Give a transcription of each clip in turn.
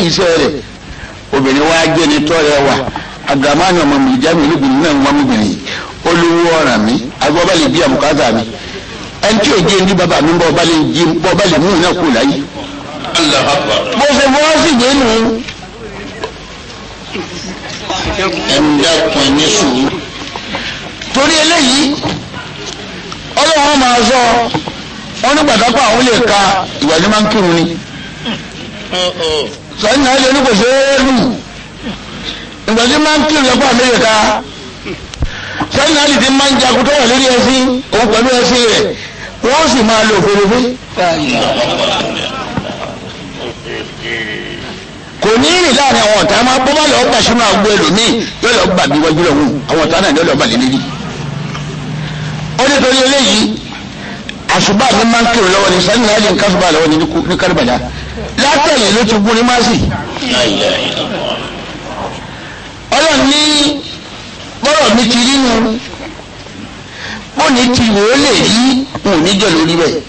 ní iṣẹ́ rẹ̀ obìnrin wa jẹ́ ní tọ́rẹ̀ wa agamani ọmọ mi jami olóbìnrin náà wọ́n mú bìnrin olówó ọ̀ràn mi agbọ́balẹ̀ bí àbùkátà mi ẹni tí yóò jẹ́ ní bàbá mi bọ́ ọbalẹ̀ jí bọ́ ọbalẹ̀ mú iná kú láyé. mo fẹ́ fọwọ́ sí ìgbé nù. ẹ ń dákun ní sùúrù. torí eléyìí ọlọ́run máa sọ wọn nígbà tó àwọn lè ka ìwà ni máa ń kírun ni. Oh, oh sọyìn náà lé ní kò ṣeé lù ìgbà tí máa ń kí ìjọba amẹ́ríkà sọyìn náà lè ti máa ń jagun tó wà lórí ẹṣin òun pẹ̀lú ẹṣin rẹ̀ wọ́n sì máa lo òfurufú. kò ní rìn láàrin àwọn ọ̀tá máa bọ́ bá lọ́ọ́ gbà sínú àgbo ẹlòmíì yóò lọ́ọ́ gbà bí wájú lọ́wọ́ àwọn ọ̀tá náà yóò lọ́ọ́ bà lé lérí. ó ní torí eléyìí àṣùbà ni máa ń kírun lọ́wọ́ ní sani náà ń kásùbà lọ́wọ́ ní kárìbàdà látẹ̀yìn ló ti gún ní másì. ọlọ́run ní bọ́rọ̀ mi ti rí nu bóni ti wò ó lè yí wò ní jẹ́ lórí bẹ́ẹ̀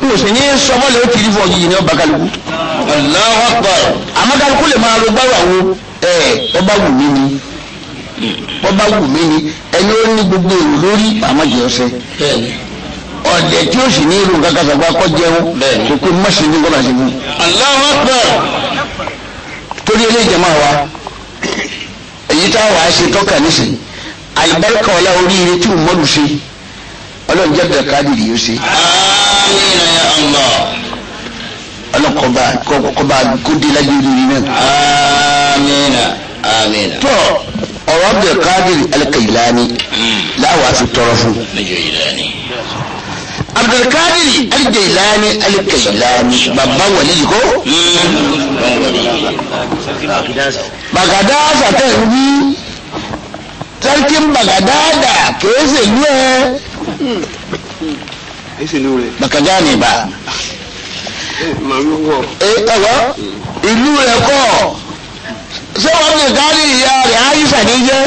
n ò sì ní sọmọlẹ ó ti rí fún ọyìn yìí ní ọba kálukú. àmọ́ kálukú lè máa lo gbáwò àwọn ẹ ọba wù mí ni ọba wù mí ni ẹni ó ní gbogbo èrò lórí àmọ́ jẹ́ ọsẹ. bẹ́ẹ̀ni ọ̀dẹ̀ tí ó sì ní irun kankan sọ̀gbà kọ́ jẹun kò pé mọ́sí ní kọ́ màsí fún. Allahu Akbar. torí ilé ìjọba wa èyí tá a wà á ṣe tọ́ka nísìnyí àlùbáríkà ọ̀la oríire tí ò mọ́lù ṣe ọlọ́run jẹ́ bẹ̀rẹ̀ káàdìrì yóò ṣe. Àmín ya kóde lájú oríire náà. tọ́ ọ̀rọ̀ bẹ̀rẹ̀ káàdìrì Al-Kailani hmm. láwa fi tọrọ fún abdulkadir aljailani alkailani babban wali ko bagadasa ta yi sarkin bagadada ke se yiwe baka gane ba ìlú rẹ̀ kọ́ sọ́wọ́n abdulkadir ìyá rẹ̀ aisha ní jẹ́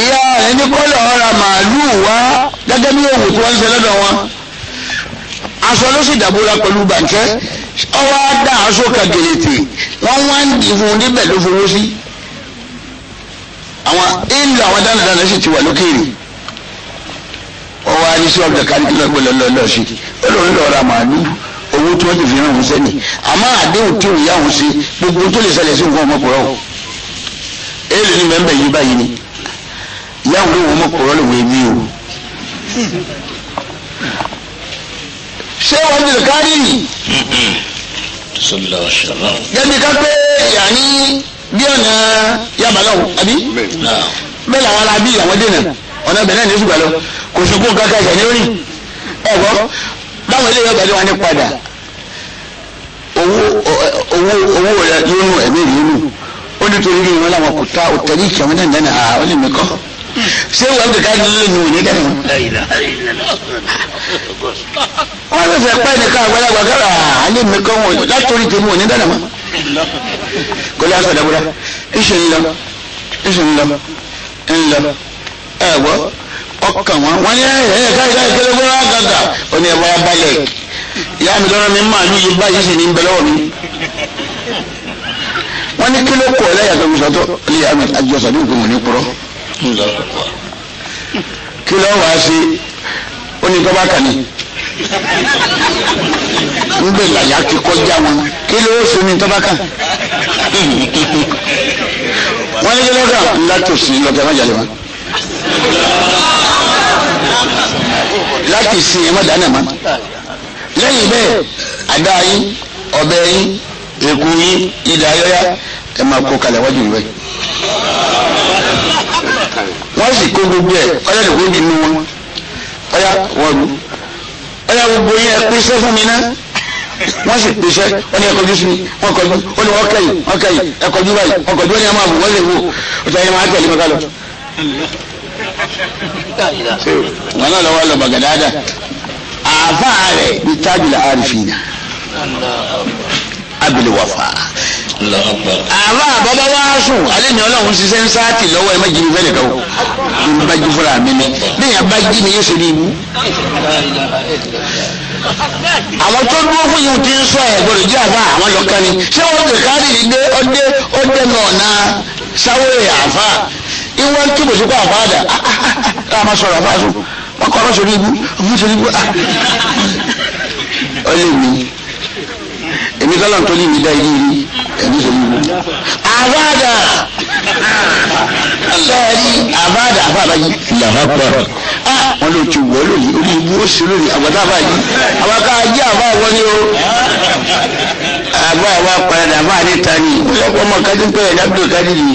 ìyá rẹ̀ ní kọ́lọ̀ ọ̀ra màálùú wá gẹ́gẹ́ bí òwò tí wọ́n ń ṣe lọ́dọ̀ wọn aṣọ ló sì dàbúra pẹ̀lú bàtẹ́ ọwọ́ á dá aṣọ kàgèrètè wọ́n wá ń dìbò níbẹ̀ ló fowó sí àwọn ìlú àwọn dánadáná sì ti wà lókèrè ọwọ́ á ní sí ọ̀gbẹ̀ káríkì lọ́gbẹ̀ lọ́lọ́lọ́ sí olórí lọ́ra màálùú owó tí wọ́n ti fi hàn sẹ́ni àmọ́ àdéhùn tí òun yá òun ṣe gbogbo tó lè ṣẹlẹ̀ sí nǹkan ọmọkùnrin ọ̀hún èèlò ni mẹ́mbẹ̀ yìí báyìí ni ìyá òun lòun mọ̀ kọ́rọ́ lòun èmi o. ṣé wọn ti kárí yìí. gẹ́gẹ́ ká pé yàní bí ọ̀nà yabalọ̀ àbí bẹ́ẹ̀ làwọn alábí àwọn dènà ọ̀nà bẹ̀rẹ̀ ní ṣùgbọ́n lọ kò ṣubú kankan ṣẹ̀ ní orí ẹ̀gbọ́ báwọn ilé yọgbà ni wọn ní padà owó owó owó rẹ yóò nù ẹ̀mí rẹ yóò nù ó nítorí wọn làwọn kò tá òtẹ̀lì ìkẹ́wọn náà nẹ́nà àwọn èmi kọ́ ṣé wọ́n ti ká nílé ni òní dẹ́nu. wọ́n ti fẹ́ pẹ́ nìkan àgbàlagbà kára alẹ́ mi kọ́ wọn látòrí tèmi òní dẹ́nu mọ́. kọ́lé aṣọ ìdàgbọ́dá iṣẹ́ ń lọ iṣẹ́ ń lọ ń lọ ẹ wọ́ ọkàn wọn wọn ní ẹ̀yẹ káyọ̀ káyọ̀ kẹlẹ́ gbọ́dọ̀ àgàgà ó ní ẹ̀wọ́ abalẹ̀ ìyá mi lọ́rọ́ mi máa ní yìí báyìí sì ní bẹ lọ́wọ́ mi wọ́n ní kí ló kọ̀ ọ́ lẹ́yà tó ń sọ́tọ́ ilé àmì àjọsọ̀dún ìgbìmọ̀ ní kúrọ́ kí ló wàá ṣe ó ní tọ́ba kàní ń bẹ̀ làyà ti kọjá wọn kí ló ṣe ní tọ́ba kàn wọ́n ní kí ló kàn látòsí lọ́kẹ́ má jalè wọn láti sin ẹ̀ má dáná ma lẹ́yìn bẹ́ẹ̀ àdá yín ọ̀bẹ yín èkú yín ìdá yọ́yá ẹ̀ máa kó kalẹ̀ wájú rẹ̀ wọ́n sì kó gbogbo ẹ̀ ọ̀yá lè kó nínú wọn ọ̀yá wọ́n lu ọ̀yá gbogbo yẹn pín iṣẹ́ fún mi ná wọ́n sì pín iṣẹ́ wọ́n ní ẹ̀kọ́jú sí mi wọ́n kọjú ó ní wọ́n kẹ́yìn wọ́n kẹ́yìn ẹ̀kọ́jú báyìí ọkọ̀jú ó ní ẹ̀ma àbò wọ́n lè wò ọ̀tọ̀ yẹn máa tẹ̀lé mọ́ká lọ. wọn náà lọ́wọ́ lọ bàgàdáadà àáfàá rẹ̀ ní tábìlì àrífínà abil wafa. àbá bàbá wa sùn alẹ́ ni ọlọ́run ṣiṣẹ́ ń sáàtì lọ́wọ́ ẹ má jí mi fẹ́ nìkan o bí bá jí fúnra mi ni bí yẹn bá jí mi yóò ṣe ní ibú. àwọn tó dúró fún yìí ti ń sọ ẹ̀ gbọ́dọ̀ jí àbá àwọn lọ́kàn ni ṣé wọ́n ti káàdì ilé ọdẹ ọdẹ náà náà sáwóye àfa ìwọ ń túbọ̀ sí pa àfa dà ah, ah, ah, á máa sọ̀rọ̀ àfa sùn wọ́n kọ́ ọ́ lọ́sọ̀rọ̀ ibú ọmọ sọ̀rọ̀ ibú ó lè mí èmi sọlá ń tọ́lé mi dá ilé rí ẹ̀mí sọ yìí. àbádà sẹ́ẹ̀rí àbádà àbádà yìí làwọn pa ah, wọn ló ti wọ lórí orí ibú ó sì lórí àgbàdo àbá yìí àwọn ká yí àbá o àbá àwa padà àbá níta ni ọlọ́pàá ọmọ kájú pé ẹ̀dá bí òkàdí ni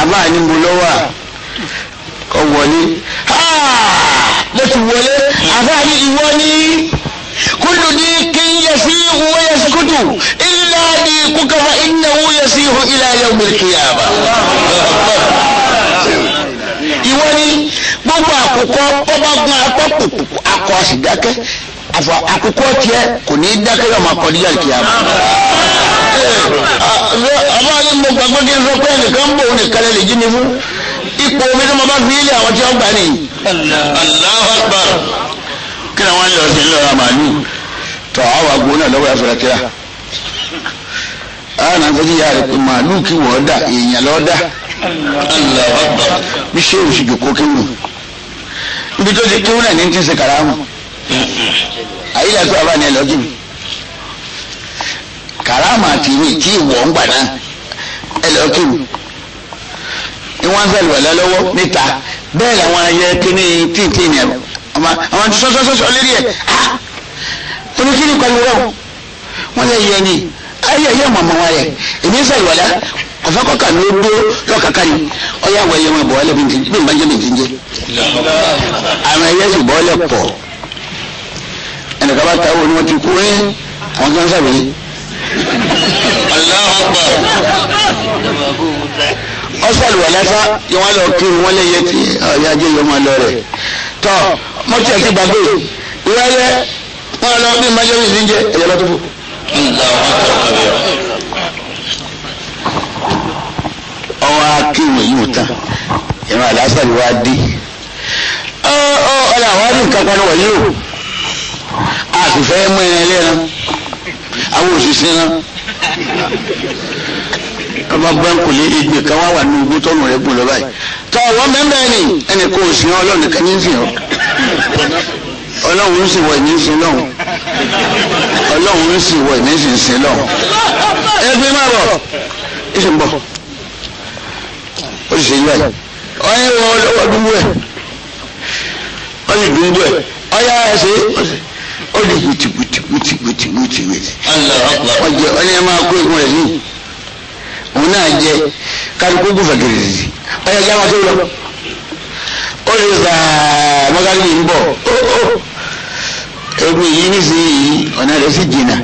àbá ni mo lọ́wọ́ kọ wọlé ah, mo ti wọlé àbá ni ìwọ ni. كل ديك يسيغ ويسكت إلا ديكك فإنه يسيغ إلى يوم القيامة ìwọ ni gbogbo àkùkọ ọba gun akọkùkù akọ sì dákẹ́ àfọ àkùkọ tiẹ̀ kò ní í dákẹ́ yóò máa kọ níjà kíámà. àbá ni mo gbàgbọ́ kí n sọ pé ẹnìkan ń bò ó nìkan lè jí ni fún ipò omi tí mo bá fi ilé àwọn tí wọ́n gbà nìyí. Allahu Akbar kíra wọn lọ sí lọ́ra màálùú tọ́ àwọn àgbo náà lọ́wọ́ àfẹ́rẹ́ kíra àwọn àgbẹ̀jì yà rẹ̀ pé màálùú kí wọ́n dà èèyàn lọ́ dà bí ṣé òsì jòkó kéwù ibi tó ṣe kéwù náà ní ti ṣe kàràmù àyílẹ̀ pé àbá ni ẹ lọ́jì mi kàràmù àti ìwé tí ìwọ̀ ń gbà náà ẹ lọ́ kéwù ni sẹ́lùwẹ̀ lọ́wọ́ níta bẹ́ẹ̀ làwọn ayẹ kíní tí ì àwọn àti sọ́sọ́sọ́sọ́ lérí ẹ̀ oníkíni ah! pariwo wọn lè yẹ ni ayé ayé màmá wa yẹ èmi ń sàlùwà dá ọ̀fọ́kọ́kà ló dó lọ́kàkà ni ọ̀yà wọ ẹyẹ wọn bọ̀ ọ́lẹ̀ bí n bá jẹ́ mi ti ń jẹ́ àwọn ẹyẹ sì bọ̀ ọ́lẹ̀ pọ̀ ẹnìkan bá ta owó ni wọ́n ti kú ẹ́ àwọn kan sàbẹ̀ yìí. ọ̀sàlùwà lásán yọ wọn lọ yẹ ti ọ̀yà ajé yọ rẹ̀ tọ́ mo tiẹ̀ ti gbàgbé ìrẹ́lẹ́ wọn lọ bí májọ́rì ti ń jẹ ẹ̀yẹ lọ́tọ́ bò. ọwọ́ akéwì yìí ò tán ìran àdásà ni wàá dé ọ ọ ọ̀là àwọn àdùn kan pariwo wọ̀nyí o a sì fẹ́ mú ẹran ẹlẹ́ran àwọn òṣìṣẹ́ náà ọba bẹ́ńkù lé igbe kan wá wà ní ogun tọ́nù rẹ̀ gùn lọ́ba yìí tọ́ ọ̀wọ́ mẹ́mẹ́ ni ẹnì kan ò sí ọ ọlọ́ọ̀nì kan ní ń fi hàn ọlọ́run sì wọ̀ ní sin lọ́hùn ọlọ́run sì wọ̀ ní sin sin lọ́hùn ẹgbẹ́ má bọ̀ ìsìn bọ̀ ó sì ṣe yí báyìí ọyẹ wọ ọlọ́wọ́ dúró ẹ̀ ó sì dúró ẹ̀ ọyá ẹsẹ̀ ó di gbùtìgbùtìgbùtìgbùtì ọjọ́ ọyẹ máa kó egun rẹ̀ ní òun náà jẹ kálukú gbùfẹ̀ gèrè ọyẹ jáwọ́ tó lọ ó lè gbà mọ́gàlì ń bọ̀ egun yìí nísìnyí ọ̀nà rẹ̀ sì jìnnà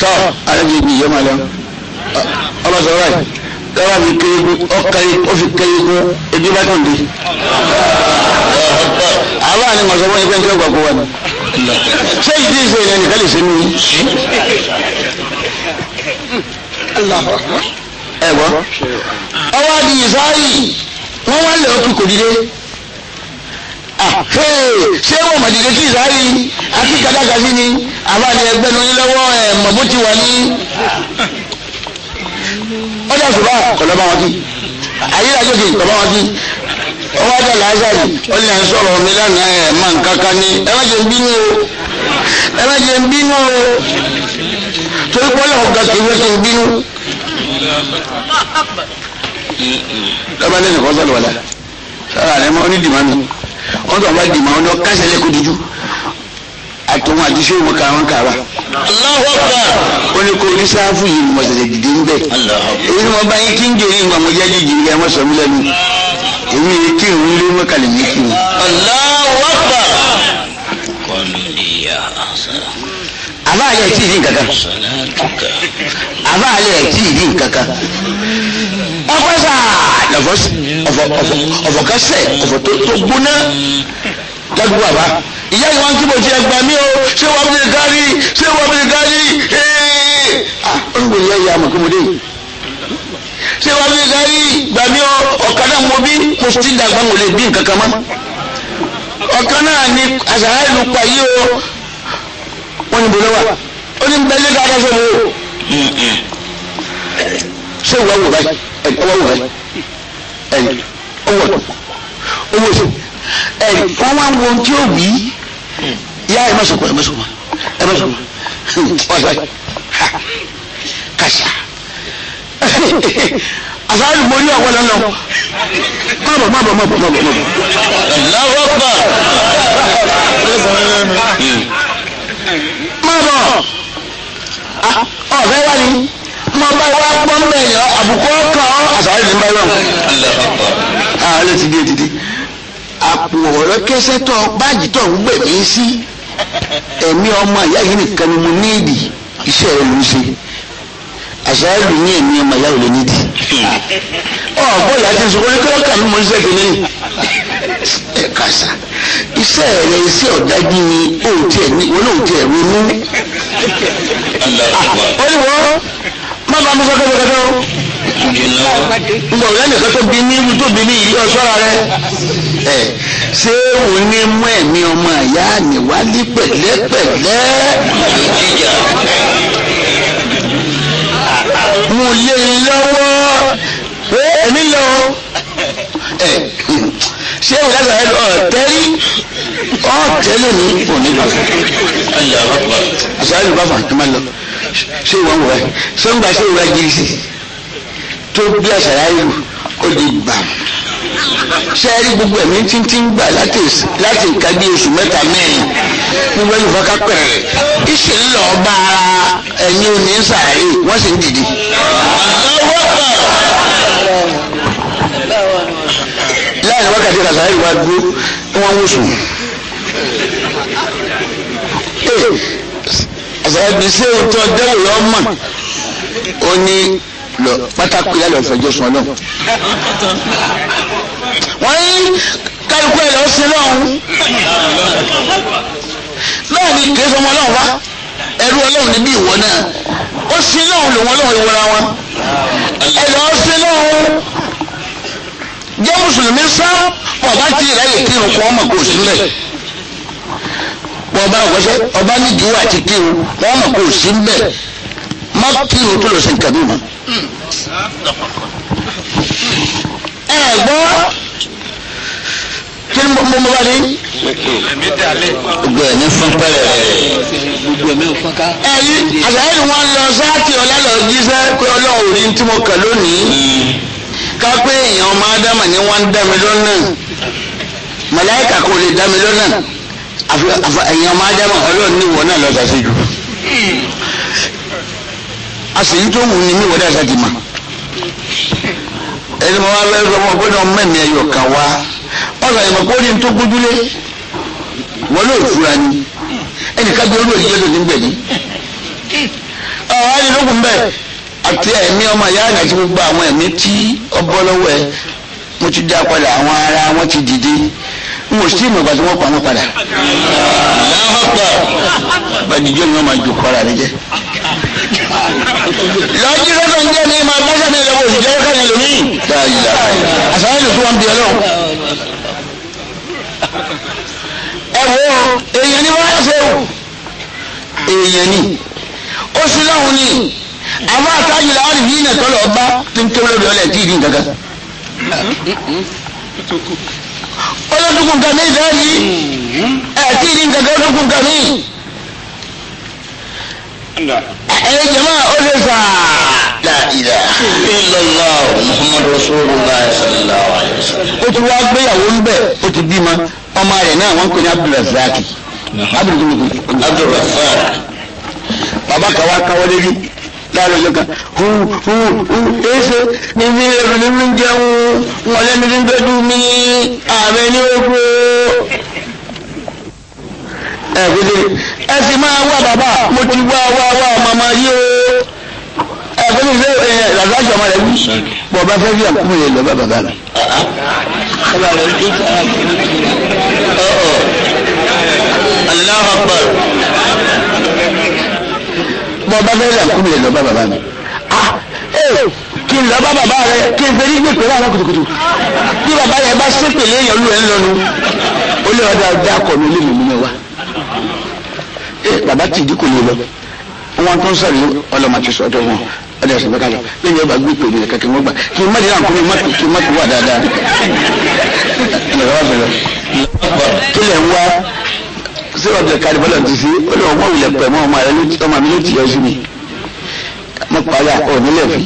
tọ́ alábi ibi yìí ọmọ lọ ọmọ sọ̀rọ̀ yìí mi kéré kú ọkàlẹ̀ ó fi kéré kú ebi bá tó ń di. àwọn àni mọ̀sán wọn ẹgbẹ́ ìjọba kó wà ní. ṣé ìdí ìṣe ìlànà nìkan lè ṣe mí. ẹ ọwọ́ di ìsáyìí wọ́n wá lẹ̀ ọkùnrin kò dìde ṣé wọ́n mọ̀ dìde kí ìsáárì akíkadàkasí ni àbáde ẹgbẹ́ lóyún lọ́wọ́ ẹ̀ mọ̀ bó ti wà ní. ọjà sùpà kọ̀lọ́ bá wọn kí ayélujára kì í kọ̀ bá wọn kí ọwọ́ ajá làásàrì ọ̀lẹ́ à ń sọ̀rọ̀ mi lánàá ẹ̀ máa ń kankan ní ẹ má jẹ́ ń bínú o ẹ má jẹ́ ń bínú o torí pọ́lọ́ ọ̀gá kì í fẹ́ kí n bínú lọ́ba lẹ́sìn kọ́ sọ̀rọ̀ wàlá sọ̀rọ̀ àlẹ́ mọ́ ọ́ ní dìmá mi wọ́n tó ọba dìmá wọn lọ káṣẹ́ lẹ́kọ́ dúdú àtọ̀wọn àdìsí òun kà wọn kàrà. ó ní kó ní sáfù yìí mo ṣẹ̀ṣẹ̀ dìde ń bẹ̀. èyí mo bá yín kí ń jèrè ìgbà mo jẹ́ jíjì rí ẹmọ sọ mí lẹ́nu. èmi yìí kí òun lé mọ́kàlẹ̀ mi kí wọn. àbá àlẹ́ tí ì dín kankan. àbá tí ì dín kankan ọfọsà ọfọkẹsẹ ọfọtótó gbóná lẹgbẹgbẹ àbá ìyá yìí wọn kíbo ti ẹgbà mí o ṣé wọn bí gárí ṣé wọn bí gárí ee ah, olùkọ́ ìyá yìí àmọ̀ kíbo dé ṣé wọn bí gárí gbà mí o ọ̀kadà mo bí mo ti dàgbà mo lè bí nǹkan kan mọ́ ọ̀kan náà ni àṣàrà ìlú pa yìí o wọn ni bolo wa ó ní bẹ́ẹ̀ lé dáadáa sọ̀rọ̀ o hmm, hmm. ṣé ìwà wò báyìí ẹ̀gbọ́n wọ̀ ẹ̀ ọwọ́ owó ṣe ẹ̀ wọ́n wá ń wo ohun tí ó wí yá ẹ̀ má sọ̀kọ̀ ẹ̀ má sọ̀kọ̀ ẹ̀ má sọ̀kọ̀ ọ̀sẹ̀ kàṣà àsáyé mo rí ọ̀wọ́ lọ́nà mọ̀bọ̀ mọ̀bọ̀ mọ̀bọ̀ mọ̀bọ̀ mọ̀bọ̀. lọ́wọ́pà mọ̀bọ̀ ọ̀fẹ́ wá ní mo bá wá gbọ́ ń bẹ̀ yẹn àbùkù ọkàn àṣàyè ní báyọ̀ ààrẹ ti dé dídí àpò ọ̀rọ̀ kẹsẹ̀ tó báàjì tó ń gbẹ̀ mí sí ẹ̀mí ọmọ ìyá yìí nìkan ni mo ní ìdì iṣẹ́ rẹ̀ ló ń ṣe àṣàyè ní ẹ̀mí ọmọ ìyá yìí ló ní ìdì ọ̀gbọ́n ìyá ti sọ wọlé kí wọ́n kà mí mo ń sẹ́kẹ̀ lẹ́yìn ẹ̀ kàṣà iṣẹ́ rẹ̀ iṣẹ́ ọ̀dájú ni òòtí ẹ̀ ronú ah, ó ní wọ́n má bá mi sọ pé kẹkẹ o. nbọ ọ̀rẹ́ nìkan tó bí ní irú tó bí ní yìí ọ̀ṣọ́ra rẹ. ẹ ṣé o ní mú ẹ̀mí ọmọ ìyá mi wá ní pẹ̀lẹ́pẹ̀lẹ́. mo lé e lọ́wọ́ ẹ̀mí lọ ṣé o lẹ́sọ̀ ẹ̀ ọ̀tẹ́rí ọ̀tẹ́lẹ̀ ní òní lọ. àṣà ìlú bá fà kí n máa lọ ṣé wọ́n wọ̀ ẹ́ sọ́ngbà ṣé wọ́n jí sí tó bí àṣàrà ìlú ó di gbà sẹ́ẹ̀rí gbogbo ẹ̀mí títí ń gbà láti nǹkan bí oṣù mẹ́ta mẹ́rin gbogbo ẹ̀yìn fọ́nká pẹ̀rẹ̀ ìṣe ń lọ bá ara ẹ̀yìn òní sàárè wọ́n sì ń dìde. láàrin wákàtí kàṣà ìwà dúró wọ́n ń wò sùn ẹ̀sẹ̀rẹ́bí sí èyí tó dẹ́wò yọ mọ̀ ó ní lọ pátákó yálẹ̀ ọ̀fẹ́jọ́ sùn náà. wọ́n ní kálukú ẹ̀ lọ́ọ́ sí lọ́hùn. náà ni kìí sọmọ ọlọ́run wá ẹrú ọlọ́run níbí ìwọ náà ó sí lọ́hùn lòun ọlọ́run ìwọra wọn. ẹ lọ́ọ́ sí lọ́hùn jẹ́ mùsùlùmí sá ọ̀bá tí ìrẹ́lẹ̀ kírun kọ́ ọmọ kò sílẹ̀ wọn bá wọṣẹ ọba nídìí àti kírun wọn mọ kó sí mbẹ má kírun tó lọ sí nǹkan mímu. ẹ gbọ́ kí ni mo mọ wálé. gbogbo ẹni fún pẹrẹ. ẹyin àlàyé ni wọn lọ sáàkì ọlọ́lọ́ jíṣẹ́ pé ọlọ́run rí tí mo kà lónìí ká pé èèyàn ọmọ ádámà ni wọ́n ń dá mi lọ́nà màláíkà kò lè dá mi lọ́nà èèyàn máa dẹ́mọ̀ ọlọ́run ní ìwọ náà lọ sàṣẹ jù àṣèyí tó wù ní ìwọ náà sàṣẹ mà ẹni mo wá lọ́wọ́ ọmọ gbọ́dọ̀ mẹ́mí ẹ̀yọ̀ kà wá ọ̀sán ìmọ̀ kó ní tó gbójúlé wọn lóò fura ni ẹnì ká gbé olóòjì jẹ́ lónìí gbẹ̀yì ọ̀hún ayélujára bẹ́ẹ̀ àti ẹ̀mí ọmọ ìyá àgbà tí gbogbo àwọn ẹ̀mí tí ọbọ̀ lọ́wọ́ ẹ mo ti dá padà àwọn ará wọn ti dìde n ò sí ìmọ̀gbà tí wọ́n pa wọn padà. bàdìjọ́ ni wọ́n máa ju kọ́ra rẹ jẹ́. lọ́jọ́ sọ́kàn ń jẹ́ ní ma bọ́sẹ̀ mi lọ́wọ́ òṣìṣẹ́ ọ̀kan ni lómi. àṣàyàn lè fún wọn bí ọlọ́run. ẹ wo èèyàn ni wọ́n yà ṣe o. èèyàn ni oṣù lọ́hùn ni àmọ́ àtàyè làwọn ìlú yìí nà tọ́lọ̀ ọba tó ń kéwọ́n lórí ọlẹ́ tí ì olódùkún kan ní ìfẹ́ yìí ẹ̀ tí ní kankan olódùkún kan ní. ẹ̀yin jama ó lè fà la ilaha illallah muhammadu rasulullah sallallahu alayhi wa sallam. o ti wá gbéyàwó ń bẹ̀ ó ti bímọ ọmọ rẹ̀ náà wọ́n ń pè ní abdulrasaki abdulrasaki baba kawa kawa lórí lálọ́jọ́ kan hu hu hu èso níbi ẹ̀rù ní mi jẹun wọn lẹ́nu ní gbẹ́dú mi ààrẹ ní ogbó. ẹ kò dé ẹ sì máa wá bàbá mo ti wá wá wá màmá yí o ẹ kò ní fẹ́ ẹ làtà àjọ ọmọ rẹ wí bọ̀ bá fẹ́ fi àkókò yẹn lọ bá bàbá rẹ. bọ́ bá fẹ́ rà kúmi lẹ̀ lọ bá bàbá mi ah, kí n lọ bá bàbá rẹ kí n fẹ́rí gbèpè láàárọ̀ kùtùkùtù bí bàbá yẹn bá ṣépè léèyàn lù ẹ́ ń lọ́nu ó lè ọ̀dà ọ̀dà akọ̀ mi lémi mi náà wá eh, bàbá tìdí kò lè lọ wọn tó ń sọ̀rọ̀ ọlọ́mọ àti sọ̀tọ̀ wọn ọdẹ ọsẹ bẹka lọ lẹ́yìn ọba gbé pèlú rẹ kẹkẹ wọn gbà kí mọdé náà kún mi mọtò kí mọtò wà dáadáa lọ́wọ́ bẹ̀rẹ̀ kílẹ̀ ń sọ̀rọ̀ ọ̀dọ̀ kárí bọ́lá ti fi ó lè wọ́n wulẹ̀ pẹ̀ mọ́ ọmọ rẹ ló ti ọmọ mi ló ti yọjú mi mo parí àpò nílẹ̀ fi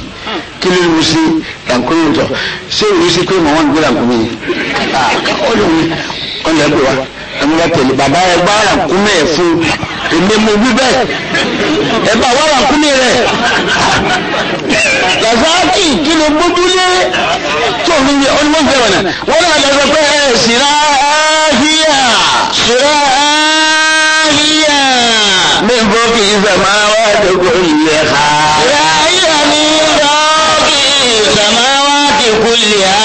kí ló ń sí làǹkóyè jọ ṣé ìwé sí pé mo ń gbé làǹkóyè ó lè wí ọ̀nà ẹgbẹ́ wa ẹ̀mú bá tẹ̀lé bàbá ẹgbẹ́ làǹkóyè fún èmi mú wí bẹ́ẹ̀ ẹ bá wà ràkúnmí rẹ̀ làzákì kí ló gbójúlé tó ń yẹ ọdún mọ́fẹ́ wọn náà wọ́n náà lọ sọ pé ẹ ṣìrá áhíyà ṣìrá áhíyà mi bọ́ kì í sàmá wá dógó ìyẹ ha. ṣìrá áhíyà mi bọ́ kì í sàmá wá kì kúlì ha.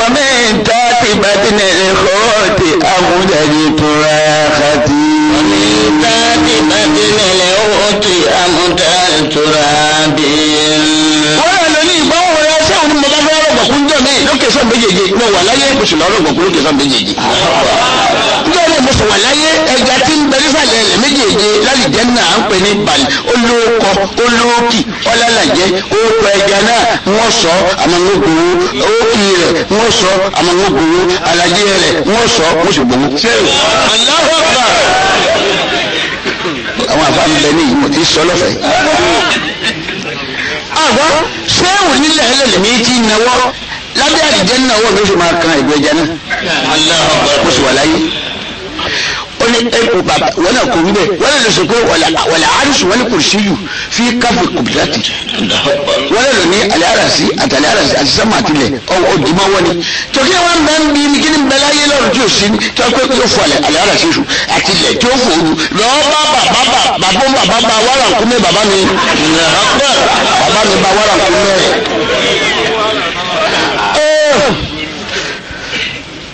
ومن تاتي بدن الخوت أمجد تراختي بمثل الأوت أمثال تراب lókè sàn méjèèjì mo wà láyé mo sì lọ́rọ̀ gbọ̀ngbọ̀n lókè sàn méjèèjì. lórí mo sì wà láyé ẹja tí ń bẹ nísàlẹ̀ ẹ̀lẹ́ méjèèjì lálìjẹ́ náà ń pè ní bàlì olóòkọ olóòkì ọlálàjẹ́ orúkọ ẹja náà wọ́n sọ àmàlógún òkì rẹ̀ wọ́n sọ àmàlógún alajẹ́ rẹ̀ àwọn àfáàní bẹ ní ìmọ̀ tí sọ lọ́fẹ̀ẹ́. àgbọ̀ sẹ́wù nílẹ̀ ẹlẹ́lẹ̀ mi ti náwó lábẹ́ àdìjẹ́ náwó mi ó máa kan ìgbẹ́jẹ náà. mo sì wà láyé ó ní ẹ kó bàbá wọn náà kò wíbẹ wọn náà lọ sọ pé wàlà àrísù wọn ni kò sí yù fi káfí kùbìlátì wọn náà lọ ní àlẹ́ àràsí àtàlẹ́ àràsí àti sẹ́mà tilẹ̀ ọwọ́ òdìmọ́ wọn ni tòkí wọn bẹ ń bí ní kíni bẹ láyé lọ́rùn tí o sí ní tí o fọ àlẹ́ àràsí sùn àti ilẹ̀ tí o fò ó lọ́ọ́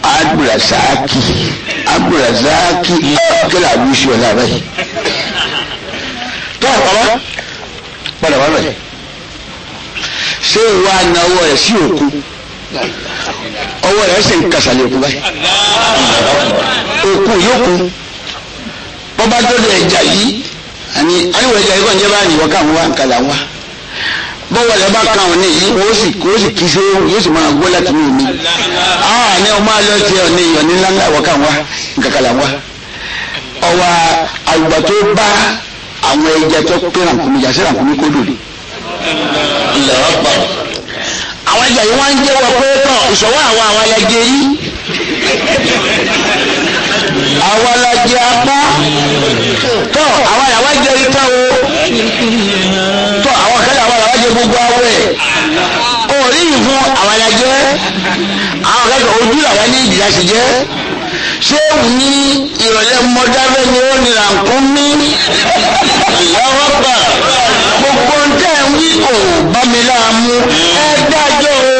abdulrasaki abdulrasaki kílà wíṣọ ẹ̀ láàbẹ̀ yìí tó àpamọ́ padà wà bẹ̀ ṣé wàá na ọwọ́ rẹ̀ sí òkú ọwọ́ rẹ̀ ṣe ń kàṣàlẹ̀ òkú báyìí òkú yókù bọ́bá dọ́dọ̀ ẹ̀jà yìí àní àníwọ̀ ẹ̀jà yìí kàn jẹ́ báyìí wọ́n kà ń wá ń kalà bọ́wọ́ rẹ̀ bá kan òní yìí wọ́n sì kó sì kí ṣe yóò sì máa gbọ́ láti inú mi. àwọn ah, ni ọmọ alẹ́ ti ọ̀ní ọ̀ní ńláńlá wọ́kà wá nkàkàlà wá. ọwọ́ àgbà tó bá àwọn ẹja tó pé rànkúmi yàtí rànkúmi kó lòdì. àwọn ẹja yìí wọ́n ń jẹ́wọ́ pé tán ìṣọwọ́ àwọn àwọn alẹ́jẹ yìí. àwọn alẹ́jẹ apá tán àwọn àwọn alẹ́jẹ yìí tán o ayé gbogbo awẹ́ orí ìfún àwọn alájẹ́ àwọn akẹ́kọ̀ọ́ ojú làwọn ní ìdílé àṣẹ jẹ́ ṣéwù ní ìrọ̀lẹ́ mọ́dáfẹ́ ni ó nira nkún mí lọ́wọ́pà gbogbo ń tẹ̀ ń wí kò bá mi láàmú ẹ dájọ́ o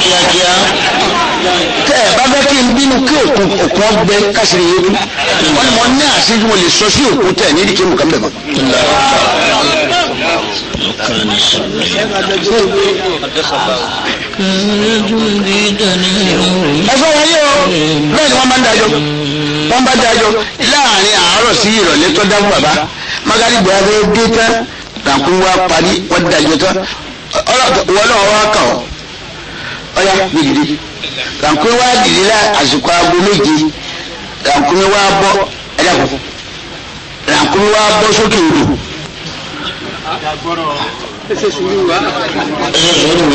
kíákíá tẹ ẹ bá fẹ́ kí n bínú kí òkú òkú ọgbẹ káṣírí yé mi wọn ni mo ní àṣírí mo lè sọ sí òkú tẹ ní ìdíkẹ́ mu كان صديقا wọ́n bá dájọ́ láàrin àárọ̀ sí ìrọ̀lẹ́ tó dá fún bàbá magaribu abẹ́ dé tán làkún wá parí wọ́n dájọ́ tán wọ́n náà wá kàn ọ́ ọ̀yá gbèdìdì làkún wá dìde lá àsìkò aago méje làkún wá bọ́ ẹ̀dá kù làkún wá bọ́ sókè odò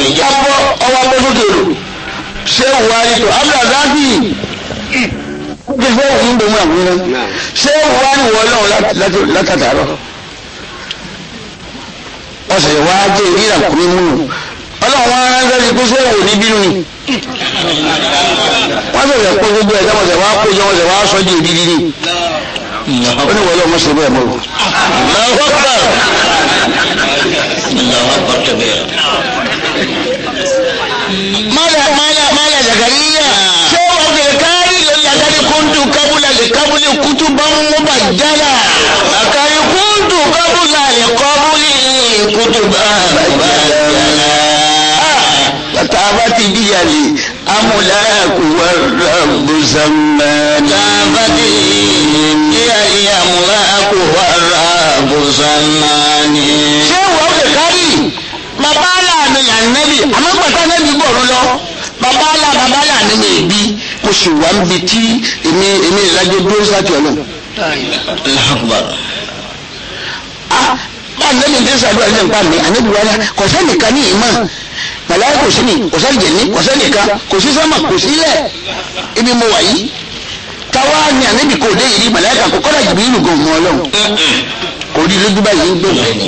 ìjábọ̀ ọwọ́ gbẹ́dọ̀dọ̀ ṣé wàá tó abdulrazaki kí fẹ́ òun bò mú àwọn ẹran ṣé wàá ní wọ́n lọ́wọ́ látàtàrọ̀ ọ̀sẹ̀ wàá jẹ́ ìrírà kúrú mú ọlọ́run wọn ránṣẹ́ sí pé ṣé òun ní bínú ni wọ́n sọ̀rọ̀ kó gbogbo ẹ̀ dáwọ́sẹ̀ wàá kó jọ́wọ́sẹ̀ wàá sọ́jú ìbí dídì ó ní wọlé ọmọ ṣe bẹ́ẹ̀ mọ́ o. mọ́lẹ̀ mọ́lẹ̀ mọ́lẹ̀ zakariya ṣé wọ́n fi kárí lọ́lẹ́kárí kúndùn kábúlà lè kábúlì kútù bá ń mú bàjẹ́là kúndùn kábúlà lè kọ́búlì kútù bá ń bàjẹ́là tá a bá ti di yàlè amúláàkú wà rábù sàmà. tá a bá ti di yàlè amúláàkú wà rábù sàmà ni. ṣé wọ́n lè kárì bàbá aláàánú yàn nẹ́bí àmọ́ pàtàkì nẹ́bí bọ̀rù lọ bàbá alá bàbá aláàánú mi bí mo sì wà níbi tí èmi èmi ìlàjẹ dúró sátì ọlọ. báwo ni ẹni tí ń sàdúrà ní ìpàdé ànábìwọlá kò sẹ́nìkan ní ìmọ̀ màláyà kò sí ni kò sẹ́ni jẹ̀ni kò sẹ́ni kan kò sí sánmà kò sí ilẹ̀ ibi mo wà yìí táwa ni ànábì kò dé yìí màláyà kan kò kọ́dà jìbìrì lù gan mọ́ ọlọ́run kò rí lójú báyìí gbé òun ẹni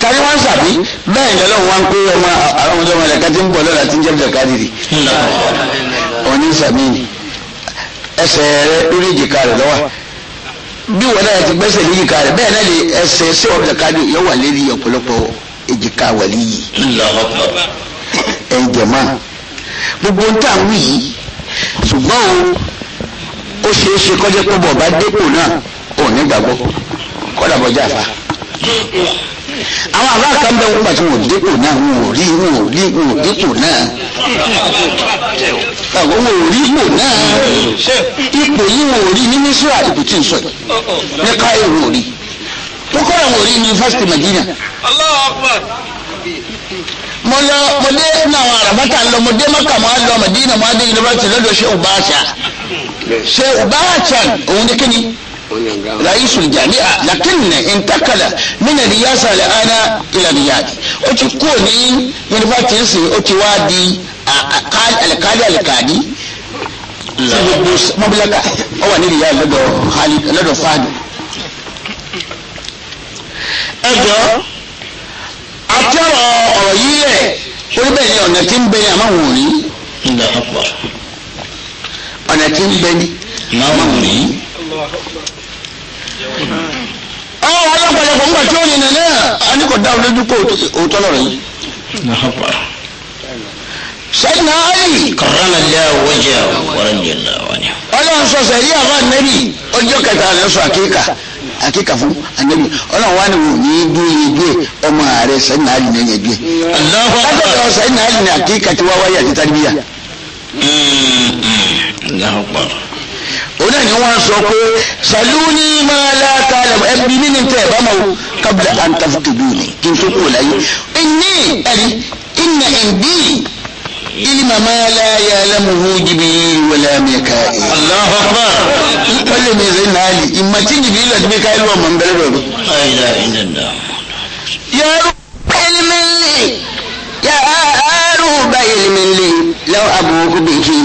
tani wọn sàbí bẹ́ẹ̀ ni ọlọ́run wa ń pé ọmọ àwọn ọmọdé ọmọdé ká ti ń bọ̀ lọ́la ti ń jẹ́ bẹ̀rẹ̀ kárìrì òní sàmì ẹsẹ̀ rẹ lórí èjìká rẹ lọ́wọ́ bí wọn náà ti gbẹ́sẹ̀ lórí èjìká rẹ bẹ́ẹ̀ náà lè ẹsẹ̀ sí ọ̀bẹ̀ká yọ èjìká wàlí yìí. ẹ jẹ̀mọ́ gbogbo ń tà ń wí yìí ṣùgbọ́n o ó ṣeé ṣe kọjá pé bọ̀ bá dépò náà ò ní gbàgbọ́ kọ́dà bọ́jà fa. àwọn àbá kan bẹ́ẹ̀ wọ́n pàṣẹ wọn dépò náà wọn ò rí wọn ò rí wọn ò dépò náà. àwọn wọn ò rí ipò náà ipò yìí wọn ò rí ní mísírà ipò tí ń sọ yìí ní káyọ̀ wọn ò rí tó kọ́ àwọn orí yunifásitì Madina. Allahu Akbar. mo lọ mo dé ní àwọn àràbátà lọ mo dé mọ́kà mo á lọ Madina mo á dé yunifásitì lọ́dọ̀ ṣé òbá àṣà ṣé òbá àṣà òun ni kíni رئيس الجامعة لكن انتقل من الرئاسة الآن إلى الرياض وتكوني يونيفرسيتي وتوادي قال القاضي القاضي مبلغ هو نريد لدو خالد لدو فادي ẹjọ́ àti ọ̀rọ̀ ọ̀rọ̀ yìí rẹ̀ oníbẹ̀ ni ọ̀nà tí ń bẹ ní àmàwọn òní. ọ̀nà tí ń bẹ ní àmàwọn òní. ọ̀rọ̀ ọlọ́pàá yẹ kó ń gbà tí ó nìyẹn náà a ní kò dá olójú pé òótọ́ lọ́rọ̀ yìí sẹ́yìnà ali. karramallahu wajhahu wa radiyallahu anhu. ọlọ́run sọ sẹ́yìn àwọn anabi ọjọ́ kẹta rẹ̀ sọ àkíkà àkíkà fún anabi ọlọ́run wa ni wò ní dúró dúró ọmọ rẹ̀ sẹ́yìnà ali ní ẹ̀yẹ dúró. látọ̀dọ̀ sẹ́yìnà ní àkíkà tí wá wáyé àti tàbíyà. onáà mm-hmm. ni wọ́n sọ pé saluni ma la ẹbí mi ni tẹ̀ ẹ̀ bá ma wo qabla an tafutubuni kí n tó kú ọ láyé. ẹni ẹni ẹni ẹni bíi ilima ma la ya'lamuhu jibril wala mika'il Allahu akbar wale me zai na ali imma ci jibril da mika'il wa man bere bere la ilaha illallah ya ilmin li ya aruba ilmin li law abuku bihi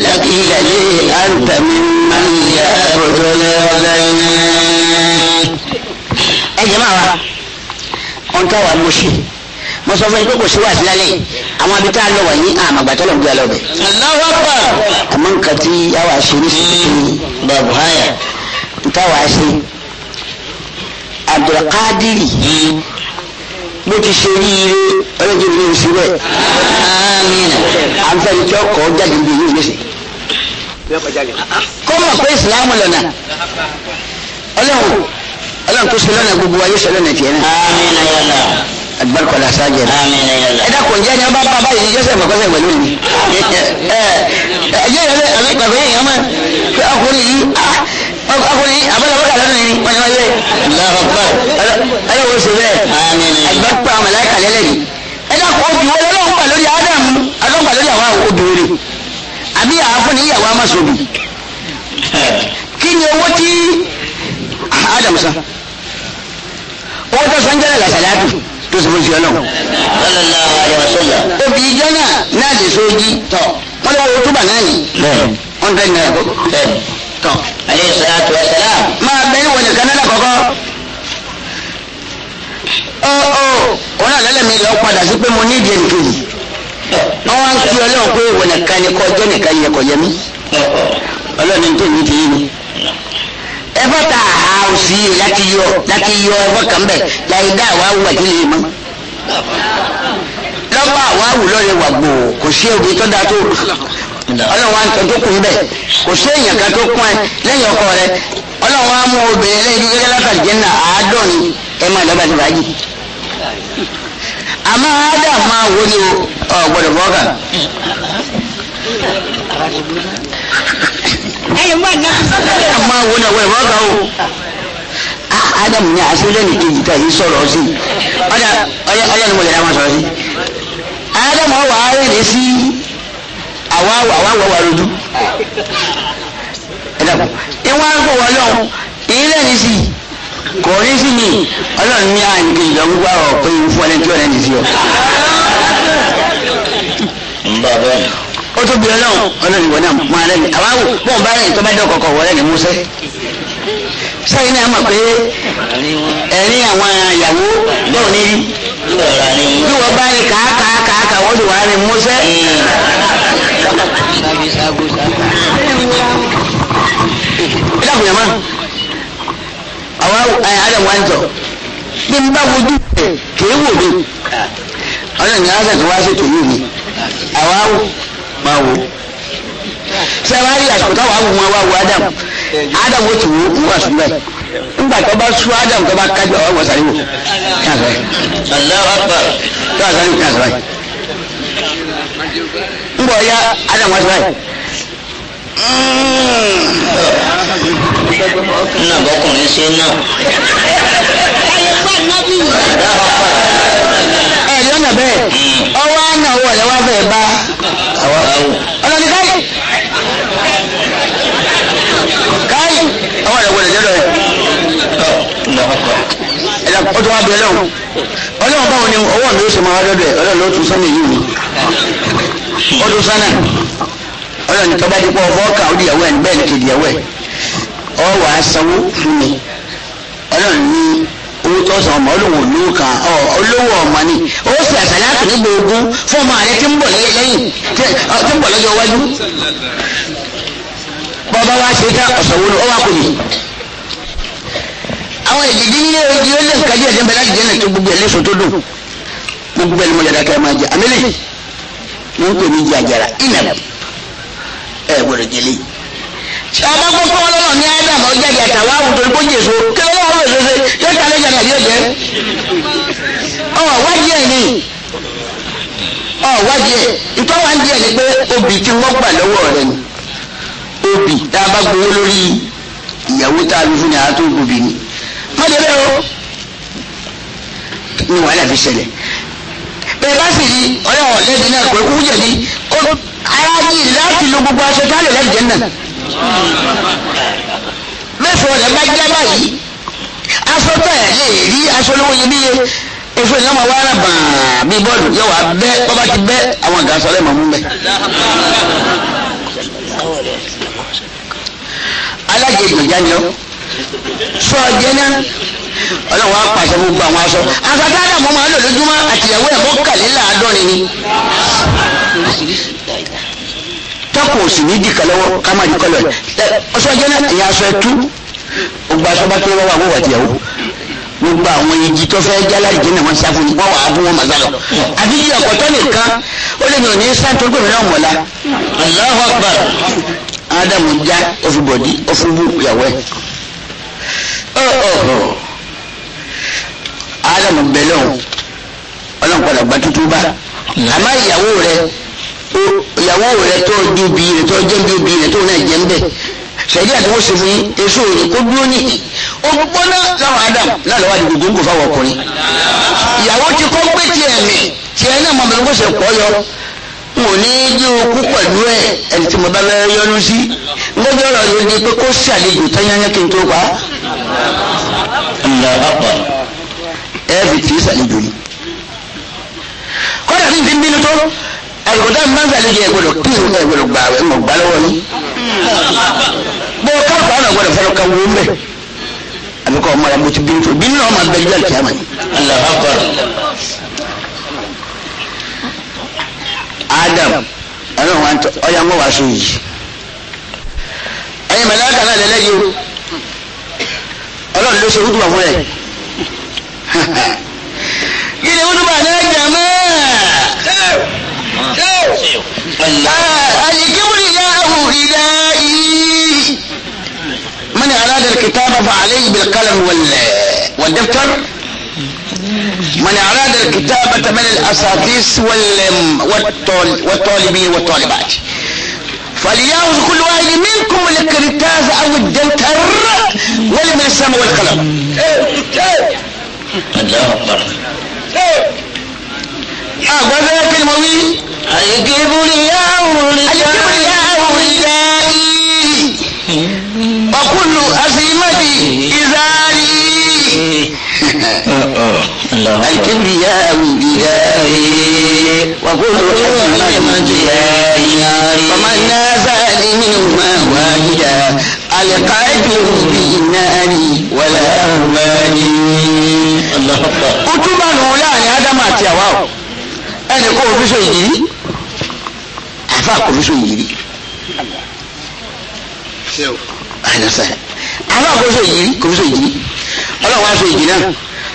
لقيل لي أنت ممن يعبد العليم يا جماعة أنت وأبو شيخ mo sọ fún yín pé kò sí wàásù lálẹ́ àwọn abi tá a lọ wọ̀nyí àmàgbà tó lọ gbé alọ bẹ. aláwọ̀pá. àmọ́ nǹkan tí yàwá ṣe ní sèkìtì bàbá hàyà nǹkan wàá ṣe abdulkadiri bó ti ṣe rí ire ọlọ́jọ́ ìlú oṣù rẹ̀ àǹfààní tí ọkọ̀ jáde ń bí yìí lóṣè. kó pé ìsìlámù lọ́nà ọlọ́run ọlọ́run tó ṣe lọ́nà gbogbo ayé ṣe lọ́nà tiẹ̀ náà agbẹrùkọlá sáájẹ rẹ ẹ dákun jẹ ni wọn bá bá báyìí ní jọsẹ ìfọkọsẹ pẹ̀lú mi ẹ ẹ yẹ yẹlẹ àmì gbàgbé yẹn yẹn mọ pé ọkùnrin yìí a ọkùnrin yìí abọ́dàbọ́dà lọ́nà yìí wọ́n ni wọ́n yẹ ẹ̀rọ wo sè bẹ́ẹ̀ agbẹrùkọlá màláìkà lẹ́lẹ̀ ni ẹ dákun obì wọlé ọlọ́run gbà lórí ádámù ọlọ́run gbà lórí àwọn obìnrin àbí àáfọ̀ ni ìyàwó amásòbì kí ni owó tí ádámù san owó tó san jẹ́rẹ̀ làṣàlẹ́ tó sì fún sí ọlọ́run. sallallahu alaihi wasallam. obì ìjọ náà náà lè so jí tọ̀ wọ́n lọ́wọ́ túbà náà ni. hundred naira kó. tọ̀ aleyhi salatu wa salam. máa bẹ ìwọ nìkan náà kọ́kọ́. ó ó òun àlẹ́lẹ̀ mi lọ padà sí pé mo ní ìdí ẹnìkejì. wọ́n wá ń kí ọlọ́run pé ìwọ nìkan ni kọjọ́ nìkan yẹ kọ̀yẹ́mí. ọlọ́run ní tèmi ti yé mi ẹfọ ta ha òsì yìí láti yọ láti yọ ẹfọ kan bẹ láyé dá àwa wù àti lè mọ. lọ́pọ̀ àwa wù lọ́rẹ̀ wà gbòò kò sí obìnrin tó dáa tó ọlọ́run wa tó kún bẹ́ẹ̀ kò sí èèyàn kan tó kún ẹ lẹ́yìn ọkọ rẹ ọlọ́run wa mú obìnrin lẹ́yìn gẹ́gẹ́ látàrí jẹ́ náà àádọ́rin ẹ máa dábàá ti bàájì. àmọ́ ádà máa wo ni o gbọ́dọ̀ bọ́ kà ẹ̀yìn gbà náà. ẹ máa wo ni ọwọ́ ìwọ ga o. Adam ní àṣìlẹ̀ ní kejì tá yìí sọ̀rọ̀ sí i ọ̀dà ọ̀yẹ́ ọ̀yẹ́ ni mo lè dá wọn sọ̀rọ̀ sí i. Adam ọ̀wà ayẹ̀lẹ̀ sí àwa àwa wọ̀ wà lójú. ẹ dàpọ̀ ìwọ̀n àgbò wọ̀ lọ́wọ́ ìlẹ̀ ní sí i kò ní sí mi ọlọ́run ní àǹkè ìdánwò gbà ọ̀ pé ìfọ̀lẹ́ntì ọ̀rẹ́ ní sí ọ. ń bá bẹ́ẹ̀ ó tún bìrẹ náà ọlọ́ni wọ̀ náà máa rẹ̀ ní àwáwò bọ́ọ̀ bá rẹ̀ tó bá dẹ̀ kọ̀kọ̀ wọ̀ rẹ̀ ní Mùsá sẹ́yìn náà mọ̀ pé ẹ̀rín àwọn ìyàwó bọ́ọ̀ ní rí bí wọ́n bá rẹ̀ kàákàá kàákàá wọ́n ti wà rẹ̀ Mùsá. ìlà fún yàrá àwáwò ẹ̀ adam wá ń jọ bí n bá wojú rẹ̀ ọlọ́ni aláṣẹ tó wá ṣètò yìí mi àwáwò báwo sẹ́wárí àsìkò táwọn àwọn ọmọ wa wo Adam Adam ó ti wo kú wà sùn báyìí nígbà tó bá sú Adam tó bá kájú àwọn ọmọ sàríwò kí àṣà yìí tó àṣà yìí kí àṣà yìí ń bọ̀ ya Adam wá sí báyìí hmm. nna bọkùnrin ṣe náà náà bẹ́ẹ̀ ọwọ́ náà wọ̀ lẹ́wọ́ bẹ́ẹ̀ bá ọlọ́ni káyì káyì ọwọ́ rẹ̀ wọlé lọ́dọ̀ ẹ̀ ẹ̀dá ó tún wá lọ́wọ́ ọlọ́run báwo ni ọwọ́ mi ó ṣe máa lọ́dọ̀ ẹ̀ ọlọ́run ló tún sánà yìí wò ó sánà ọlọ́run tó bá ti pọ̀ ọ̀fọ́ ó di ẹ̀ bẹ́ẹ̀ ni kejì ìyàwó ẹ̀ ọ wàá sanwó fún mi ọlọ́run owó tó sàn ọmọ olówó olówó kan ọ olówó ọmọ ni ó sì àsàlátù ní gbogbo fún ọmọ rẹ tí ń bọ̀ lẹ́yìn tí ń bọ̀ lọ́jọ́ iwájú bọ́bá wa ṣe ká ọ̀sán wo ló ọ wá kò ní. àwọn ìdíjí nílé ojú ó lẹ́sìn kájí ẹ̀jẹ̀ bẹ̀rẹ̀ àdìjẹ́ náà tó gbogbo ẹ̀ tó dùn gbogbo ẹ̀ ni mo yàrá kẹ́ máa jẹ àmì lè ní ń pè mí jẹ àjàrà ìnà ẹ̀ gbọ́dọ̀ jẹ ọmọ gbogbo wọn lọ́nà ní ádámù ọjàdì àtàwọn àwùjọ ìbò jésù kí ló wà lóṣù ṣe yóò jalè jalè àbí òjẹ. ọ wájú ẹ ní ọ wájú ẹ ìtọ́ wa ń di ẹ ní pé obì tí wọ́n gbà lọ́wọ́ rẹ ni obì tá a bá gbowó lórí ìyàwó tá a lu fún ni àá tó obì ni má dé bẹ́ẹ̀ o ní wàhálà fi ṣẹlẹ̀ bẹ́ẹ̀ bá sì rí ọ̀rẹ́ ọ̀lẹ́dínlẹ́kọ̀ọ́ ikú jẹ̀bi ara yìí láti lo gbogbo aṣọ tó á lò lẹ́jẹ̀ mẹ́fọ̀ rẹ̀ bá jẹ́ báyìí aṣọ tó ẹ̀ lè rí aṣọ olówó yẹn bíye èso ìyá máa wá rà bàá bí bọ́ọ̀lù yóò wá bẹ́ bọ́bá ti bẹ́ àwọn ìgbà sọlẹ̀ mọ̀ mú bẹ́. alájẹjì ìjà ni ọ sọ ọjẹ náà ọlọ́run á pàṣẹ gbogbo àwọn aṣọ àgbàdo àdàmọ́ máa lò lójúmọ́ àtìyàwó ẹ̀ mọ́kàléláàádọ́rin ni tako òsì ní dìkan kama ká má dìkan lọ́wọ́ ẹ ọsọjẹ náà ìyá aṣọ ẹ tú ògbà aṣọ bá tó lọ́wọ́ àwọn wàtìyàwó gbogbo àwọn igi tó fẹ́ jálá ìdí náà wọ́n sá fún mi wọ́n wàá bú wọn màá sálọ. àfi yí ọ̀kọ̀tọ́ nìkan ó lè yàn ní sátó gbèrè náà mọ̀lá. Allahu Akbar. ádámù já ọfùbọ̀dí ọfùbù ìyàwó ẹ̀. ádámù bẹ̀lẹ̀ ọ̀hún ọlọ́nkọ̀dà gbàtútù bá àmọ́ ìyàwó rẹ̀ ìyàwó rẹ tó ju bi rẹ tó jẹ́ bí obi rẹ tó náà jẹ́ ń bẹ̀ sẹ́dí àti wọ́n ṣe fún yín èso òní kó dúró ní ó gbóná láwọn adam náà lọ́wọ́ àdìgbò góńgò fáwọn ọkùnrin ìyàwó ti kọ́ pé tiẹ̀ mi tiẹ̀ náà mọ̀ mẹ́rin kó ṣe pọ̀ yọ n ò ní jẹ́ okú pẹ̀lú ẹ̀ ẹni tí mo bá bẹ́ yọnu sí lọ́jọ́ ọ̀rọ̀ yìí ni pé kó ṣàlejò tányányá kí n tó pa ẹ̀ fi tì í ṣàlejò ni kọ́dà ní ti ń bínú tó àlùkòtà ń bá ń sàlejò ẹgbẹ̀rún gbà wẹ̀ mọ̀ gbà lọ́wọ́ yín. bó o káàkó àwọn ọ̀gbọ́dọ̀ fẹ́ràn ká wọ́n bẹ̀ àbíkọ́ ọmọ rẹ̀ mo ti bí nítorí bí nínú ọmọ abẹ́lẹ́ jẹ́ àkíyàmọ̀ ni. Adam ẹ̀rọ wa ntọ́ ọ̀yà mọ́ wàá yìí ẹ̀yin mẹ́lẹ́ kan náà lẹ́lẹ́yìí o ọlọ́run ló ṣe wúdùbà fún rẹ̀ kí ni wúdùbà náà jà mọ́ الكبرياء إلهي من أراد الكتابة فعليه بالقلم والدفتر من أراد الكتابة من الأساتيس والطالبين والطالبات فليأخذ كل واحد منكم الكرتاز أو الدفتر والمرسم والقلم الله أكبر أقول آه، لك المويل الكبرياء الكبرياء رجالي وكل أسيمتي إزاري الكبرياء رجالي وكل أسيمتي إزاري ومن نازل منهما واحدا ألقيته في النار ولا أماني الله أكبر. ó túbọ̀ nù láàrin ádámù àti àwa ẹnì kò fi ṣe yìí afa akɔmiso yiri ayinasa afa akɔmiso yiri kɔmiso yiri ɔlọ́wọ́ aṣọ yìí náà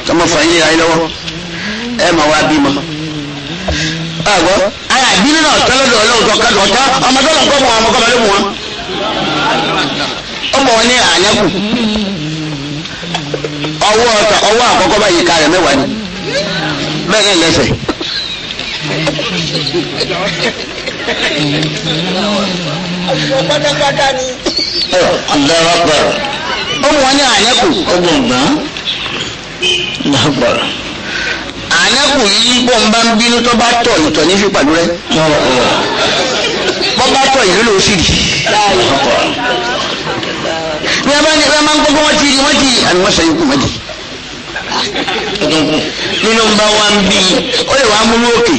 tọmọ fàyín lé ayé lọ́wọ́ ẹ mà wá bímọ. àgọ́ ara ìbínú náà tọ́lọ́dọ̀ ọlọ́wọ́ kọ́kọ́ ọ̀tá ọmọ tó lọ́kọ́ mọ́ ọmọ kọ́mọ ló mú ọmọ wọn ní àyàkù ọwọ́ ọ̀tà ọwọ́ àkọ́kọ́ báyìí ká rẹ̀ mẹ́wàá ni bẹ́ẹ̀ náà lẹ́sẹ̀ pátápátá ni. lọ́pọ̀ ọmọ wọn ní àyẹ̀kù. ọmọ ọ̀gbọ́n lọ́pọ̀ àyẹ̀kù yìí bọ́ ń bá ń bínú tó bá tọ̀ ìtọ̀ ní fi pàdúrà bọ́ bá tọ̀ ìlú ló sì rí. ní abá ní abá máa ń gbogbo wọn ti rí wọn ti rí àmì wọn sọ yìí kù wọn di. nínú bá wa ń bí ó lè wá múlò òkè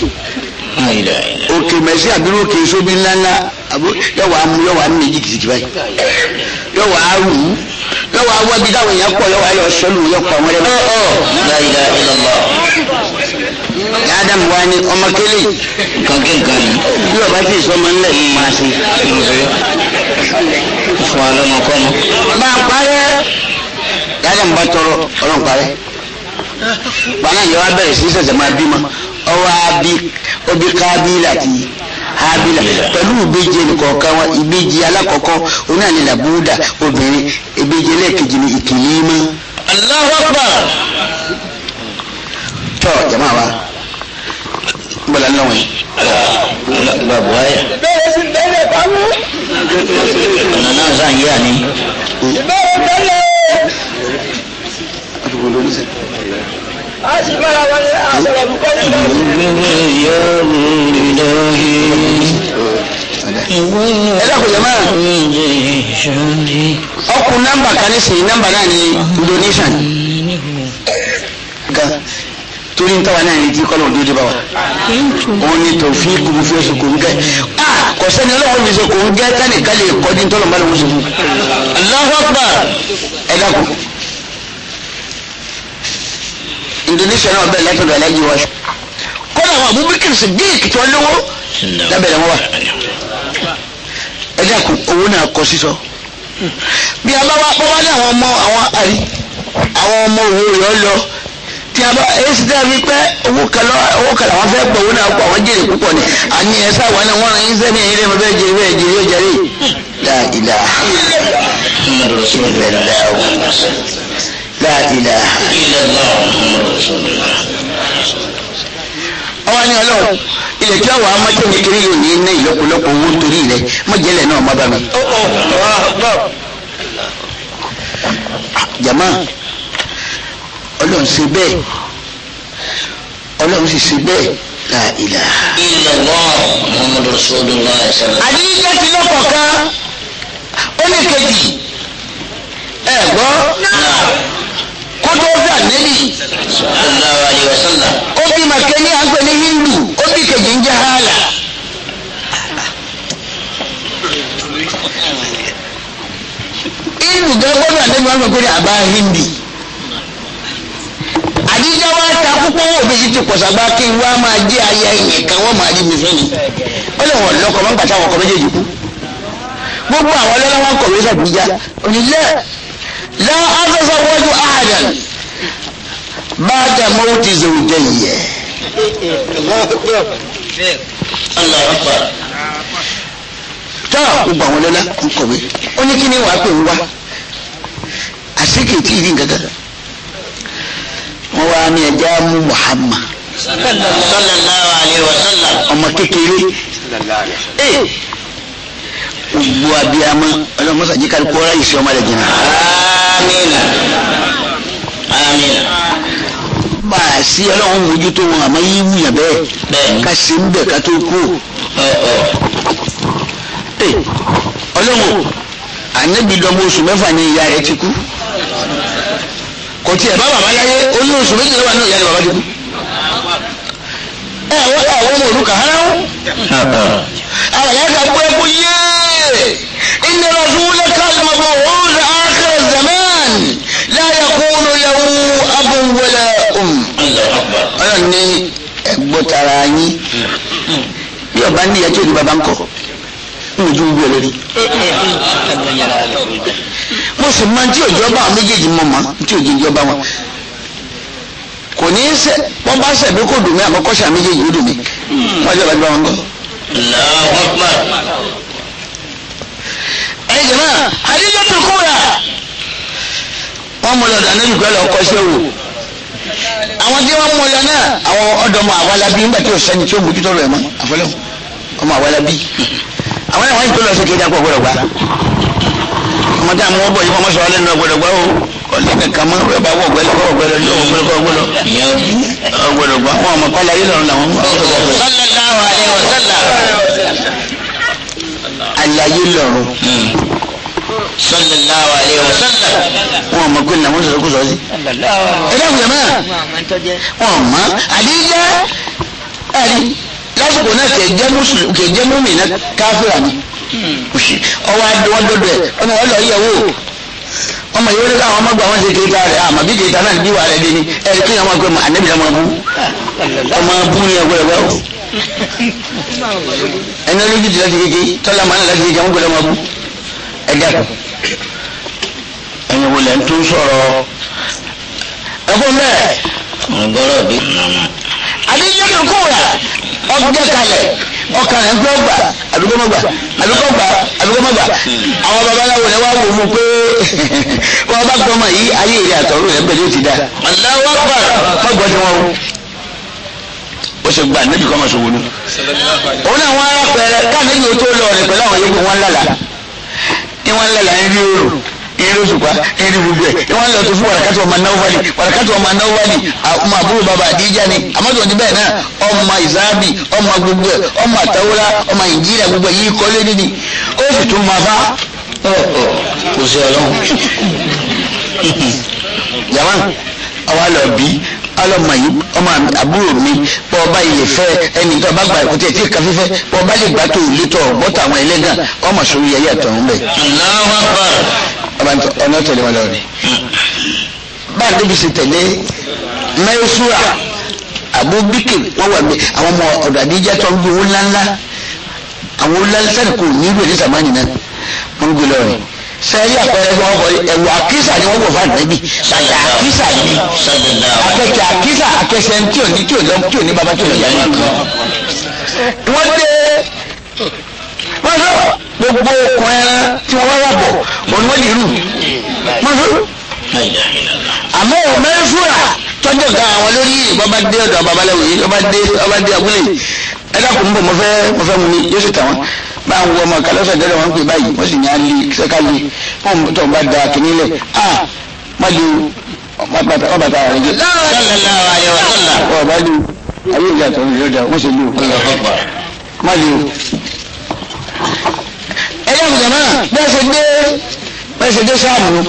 òkè mẹsí àbúrò òkè sómi ńláńlá yọwọ amú yọwọ amú méjì kìsìkì báyìí yọwọ awù yọwọ awọ bí táwọn èèyàn pọ yọwọ ayọ sọlù yọpọ àwọn ẹlẹmọ. adam wa ni ọmọ kele kankan nǹkan yìí bí ọba tí ìsọmọ ńlẹ yìí máa ṣe. fún alẹ́ mọ̀ kọ́ mọ́. bá a parẹ́ adam bá tọrọ ọlọ́run parẹ́. bàbá yìí wá bẹ̀rẹ̀ sí sẹ̀sẹ̀ máa bímọ ọwọ́ á ó bí kábílà ti hábílà pẹ̀lú ìbejì ẹnìkọ̀ọ̀kan wọn ìbejì alákọ̀ọ́kọ́ òun náà ní làbúdà obìnrin ìbejì ẹlẹ́ẹ̀kejì ní ìkìlímọ́. Allahu Akbar. tọ́ jama wa bọ́lá náà wọ̀nyí. bẹ́ẹ̀ sì bẹ́ẹ̀ lè bá wú. ọ̀nà náà sàn yé àní. bẹ́ẹ̀ a sì bára wọn ní àṣọ̀rọ̀ nǹkan ní ìlú. ìgbẹ́rẹ́ ìyá mi rí lọ́hí. ẹ dákun jẹ́ máa. ọkùn nọ́mbà kan ní sèyí nọ́mbà náà ní Indonesia gan torí ń tàwa náà ní ti kọ́lọ̀ òdodo bá wa. òun ni tòfin kùn fi oṣù kò ń gẹ́ kò sẹ́ni ọlọ́run mi ṣe kò ń gẹ́ tẹ́nìkan lè kọ́ ní tọ́lọ̀ ń bá lọ́wọ́ ṣe fún. Allahu Akbar ẹ dákun. Indonesia náà bẹ̀rẹ̀ lẹ́tọ̀ bẹ̀rẹ̀ lẹ́yìn wọn kọ́nà àwọn Abubakar Siddiq tó ń lówó lábẹ́rẹ̀ wọn wà ẹ dákun owó náà kọ sísọ bí a bá wá pọ́wá ní àwọn ọmọ àwọn àrí àwọn ọmọ òwò yọ lọ tí a bá èsì tí a fi pẹ́ owó kan owó kan làwọn fẹ́ pọ̀ owó náà pọ̀ àwọn jèrè púpọ̀ ni àní ẹ̀ sáwọn náà wọ́n rán yín sẹ́ni ẹ̀yìn lẹ́nu bẹ́ẹ̀ jèrè bẹ́ẹ̀ jèrè ó jẹrè. la ilaha illallah la ilaha illallah muhammadu rasulullah. ọwọ́ ni ọlọ́run ilẹ̀ tí àwọn amọ́jọ́ kékeré yóò ní iná ìlọ́pọ̀lọpọ̀ owó torí rẹ̀ mọ́jẹ́lẹ̀ náà má bà mí. jama ọlọ́run ṣe bẹ́ẹ̀ ọlọ́run sì ṣe bẹ́ẹ̀ la ilaha illallah muhammadu rasulullah. àdìyẹ ti lọ́kọ̀ kan ó lè kejì ẹ̀ gbọ́ kó tó fẹ́ ànẹ́bí. ó bí màkẹ́ ní àgbẹ̀ ní hindu ó bí kejì ń jẹ́ hàlà. hindu gan gbọ́dọ̀ ànẹ́bí wọn fẹ́ kó ní àbá hindi. àdíjá wa ta púpọ̀ wò bí ti pọ̀sà gbá kí n máa jẹ́ aya ìyẹn kan wọ́n máa rí mi fẹ́ mi. ó lè wọ̀n lọ́kọ̀ máa ń pàṣẹ àwọn méjèèjì kú. gbogbo àwọn ọlọ́lọ́wọ́ kọ̀wé sàbíjá onílẹ̀ لا أتزوج أحدا بعد موت زوجي الله أكبر الله أكبر tá o gbà wọn lọ́lá ń kọ̀wé ó ní kí ni wàá pè ń wá àṣekè tí ìdí nǹkan kan wọn wá ní ẹja mú Muhammad sallallahu alaihi wa sallam ọmọ kékeré gbogbo abiyamọ ọlọmọ sàjì kárí kó ráyè sí ọmọ rẹ jìnnà. amina amina. bá a sí ọlọ́run mójútó wọn àmọ́ yí wúyàn bẹ́ẹ̀ ká ṣe ń bẹ̀ ká tó kú. ọlọ́run ànábìdọ́mọ oṣù mẹ́fà ni ìyá rẹ ti kú kò tiẹ̀ bá bàbá láyé oyún oṣù méjìlá wà náà ìyá rẹ bàbá ti kú ẹ àwọn ọmọ òrukàn hánà ó àwọn ìyá rẹ gbọ́ ẹ kó yéé. إن رسولك المبعوث آخر الزمان لا يكون له أب ولا أم ọlọ́run ní ẹgbọ́n tara mo sì máa tí òjò bá méjèèjì mọ̀ mọ́ tí òjò ìjọ bá wọn kò ní í ṣe wọn bá ṣẹ̀bí kò dùn mí àmọ́ kọ́ṣà ó dùn mí wọ́n jẹ́ bàbá wọn kọ́ yẹn jẹ̀mọ́ àdéjọ́ tó kú rà. wọ́n mú lọ́dọ̀ anábì pẹ́lú ọkọ̀ ṣé wò. àwọn tí wọ́n mú lọ náà àwọn ọ̀dọ́mọ àwàlábí nígbà tí òṣèlú tí ó bójú tó rẹ̀ mọ́ àfọlẹ́ ọmọ àwàlábí. àwọn ẹ̀wọ̀n yìí tó lọ sí kéde àpò gbọdọ̀ gbà. ọmọ tí àwọn ọmọ yìí wọ́n sọ ọlẹ́nu ọgbọdọ̀ gbà ó ọlẹ́kẹ̀ kan mọ́ rẹ̀ bá wọ̀ gbẹ́lẹ́ wọ̀ gbẹ́lẹ́ ní ọgbẹ́lẹ́ kọ́ gbọ́lọ́ ọgbọ́dọ̀ gbà wọn ọmọ kọ́lá yìí lọ́rùn làwọn ọmọ ọgbọ́dọ̀ gbà alayé lọ́run. sallallahu alayhi wa sallam. wọn ò mọ pé nàwọn sọsọ kó sọ sí. ẹ dákun jẹ mọ́. wọn ò mọ àdéjà ẹni lásìkò náà kì í jẹ́ mùsùlùmí kì í jẹ́ mùmí náà káfíà ni. Hmm. ọwọ́ adé wọn dọdọ ẹ ọmọ wọn lọ yẹ wò ọmọ yìí wọlé káwọn ọmọ gba wọn ṣe kéka rẹ àmọ́ bí kéka náà ní bí rẹ dé ni ẹ kí ni ọmọ gbẹmọ ànẹbí ọmọ bú ọmọ bú ni ẹgbẹ ẹgbẹ ẹni olójú ti láti kékeré tọ́lá máa ń láti kékeré àwọn gbọdọ̀ máa bú ẹ dàpọ̀ ẹ̀yin wo lẹ̀ ń tún sọ̀rọ̀ ẹ fún bẹ́ẹ̀. ọgọrọ bí. adéjọ́kẹ́ kó rà ọgbẹ́ kalẹ̀ ọkàn rẹ̀ ń gbọ́ gbà àbíkọ́mọ́gbà àbíkọ́gbà àbíkọ́mọ́gbà àwọn babaláwo rẹ̀ wá wò mú pé wọ́n bá gbọ́mọ yìí ayé ìrẹ́ àtọ̀rọ̀ rẹ̀ bẹ̀rẹ̀ ó ti dá. ọ̀làwọ́ gbà fọ́gbọ́n ni wọ́n wú ó ṣe gba ànábì kọ́ máa ṣòwò ni. òun náà wọ́n á pẹ̀rẹ̀ káàmì yóò tó lọ rẹ̀ pẹ̀lú àwọn yòókù wọn lálàá ni wọ́n lálàá ń rí oòrùn irin òṣùpá irin gbogbo ẹ wọn lọ tó fún wàràkàtì ọmọ náwó wàràkàtì ọmọ náwó ọmọ àbúrò bàbá àdíjà ni àmọ́tò ní bẹ́ẹ̀ náà ọmọ ìsáàbì ọmọ gbogbo ẹ ọmọ àtàwọ́lá ọmọ ìjìnlẹ̀ gbogbo yìí kọ́lé nídìí ó sì tún máa bá kò sí ọlọ́run jama àwa lọ bí ọlọmọ yìí ọmọ àbúrò mi pọ ọba ilé fẹ ẹni tó ọba gba ìkútẹ tí ìka fífẹ pọ ọba lè gbà tó létọ bọtà àwọn ẹlẹgàn ọmọ sórí ayé àtọ̀run bẹ. ọba ọ̀nà tẹ̀lé wọn lọ́rẹ̀. bá a débi ṣe tẹ̀lé mẹ́sùrà àbúbíkì wọ́n wà gbé àwọn ọmọ ọ̀dọ̀ àdíjá tó gbé owó ńláńlá àwọn ńláńlá sẹ́ni kò ní ìlú ẹ̀ sẹ́yìn àpẹẹrẹ tí wọ́n kọ ẹ̀wù àkísà ni wọ́n kọ fún ànábì bàtà àkísà ni akẹ́kẹ́ àkísà akẹ́sẹ̀ tí ò ní tí ò lọ tí ò ní bàbá tí ò ní yàrá wọ́n dé wọ́n sọ gbogbo okùn ẹran tí wọ́n wá bọ̀ wọ́n ní wọ́n lè rù wọ́n sọ àmọ́ mẹ́fúrà tọ́jú ga àwọn lórí bàbá dé ọ̀dọ̀ babaláwo yìí bàbá dé abúlé ẹ̀dá kò ń bọ̀ mo fẹ́ mo fẹ́ yóò sì tà wọ́n bá ń wọ ọmọ kan lọ́sọ̀ dẹ́rẹ́ wọn pè báyìí wọ́n sì ní alẹ́ sẹ́kálẹ̀ fún tó ń bá da kínní lẹ̀ à má lè wọ́n bàtà rẹ̀ jẹ́. ọ̀ bá lè ayé ìyá tó ń lè lọ́dà wọ́n sì lè o má lè o. ẹ yá mi jàmá bẹ́ẹ̀ ṣe dé bẹ́ẹ̀ ṣe dé sáàmù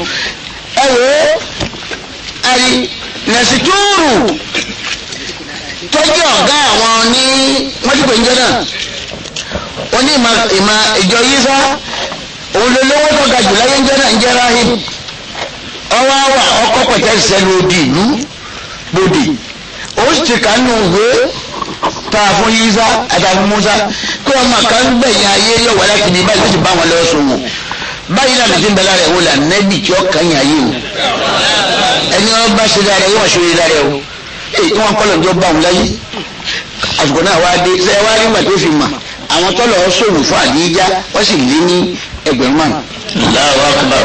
ẹ wò ó àrí nàìjíríà tọ́jú ọ̀gá àwọn ní mọ́tò pèjọ náà ó ní ìmọ̀ ìmọ̀ ìjọ yíṣá òun ló lówó tó ga jù láyé ń jẹ́ náà ń jẹ́ rahim ọwọ́ àwà ọkọ̀ pẹ̀tẹ́ sẹ́nu odi ìlú gbòdì ó sì ti kà nù wé tá a fún yíṣá àtàfún musa kí wọn máa kà ń gbẹ̀yìn ayé yóò wá láti ní báyìí sì bá wọn lọ́wọ́ sọ wọn báyìí náà lè ti ń bẹ lára ẹ̀ tí ó kàn yín ayé o ẹni wọn bá ṣe dára yóò ṣe dára o èyí wọn kọ́ lọ́njọ́ bá wọn láyé àsìkò náà wá dé sẹ́yìn wá rí màtó fi mà àwọn tó lọ sóòlù fún àdíjá wọ́n sì lé ní ẹgbẹ̀rún márùn. láwọn akọba.